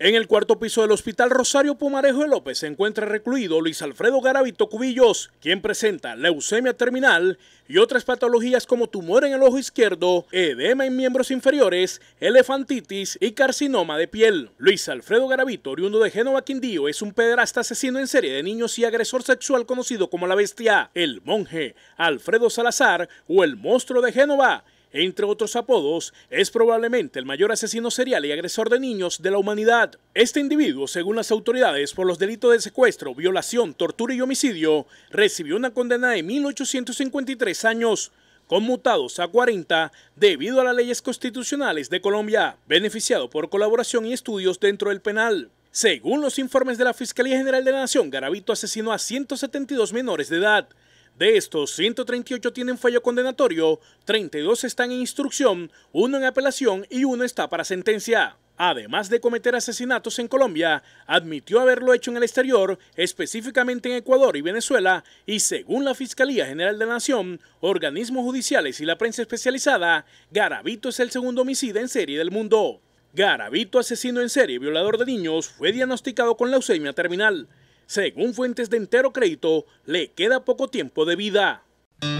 En el cuarto piso del Hospital Rosario Pumarejo de López se encuentra recluido Luis Alfredo Garavito Cubillos, quien presenta leucemia terminal y otras patologías como tumor en el ojo izquierdo, edema en miembros inferiores, elefantitis y carcinoma de piel. Luis Alfredo Garavito, oriundo de Génova Quindío, es un pederasta asesino en serie de niños y agresor sexual conocido como la bestia, el monje, Alfredo Salazar o el monstruo de Génova entre otros apodos, es probablemente el mayor asesino serial y agresor de niños de la humanidad. Este individuo, según las autoridades, por los delitos de secuestro, violación, tortura y homicidio, recibió una condena de 1.853 años conmutados a 40 debido a las leyes constitucionales de Colombia, beneficiado por colaboración y estudios dentro del penal. Según los informes de la Fiscalía General de la Nación, Garavito asesinó a 172 menores de edad, de estos, 138 tienen fallo condenatorio, 32 están en instrucción, uno en apelación y uno está para sentencia. Además de cometer asesinatos en Colombia, admitió haberlo hecho en el exterior, específicamente en Ecuador y Venezuela, y según la Fiscalía General de la Nación, organismos judiciales y la prensa especializada, Garavito es el segundo homicida en serie del mundo. Garavito, asesino en serie y violador de niños, fue diagnosticado con leucemia terminal. Según fuentes de entero crédito, le queda poco tiempo de vida.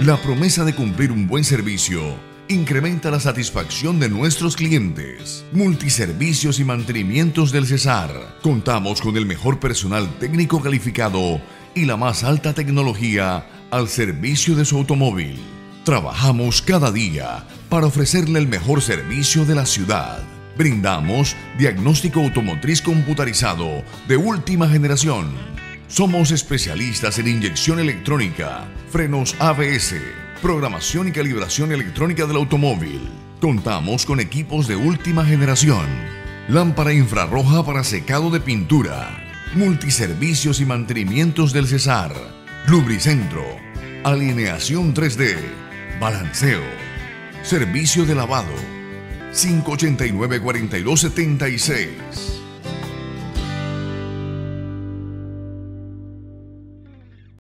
La promesa de cumplir un buen servicio incrementa la satisfacción de nuestros clientes. Multiservicios y mantenimientos del Cesar. Contamos con el mejor personal técnico calificado y la más alta tecnología al servicio de su automóvil. Trabajamos cada día para ofrecerle el mejor servicio de la ciudad. Brindamos diagnóstico automotriz computarizado de última generación somos especialistas en inyección electrónica, frenos ABS, programación y calibración electrónica del automóvil. Contamos con equipos de última generación, lámpara infrarroja para secado de pintura, multiservicios y mantenimientos del Cesar, lubricentro, alineación 3D, balanceo, servicio de lavado. 589 4276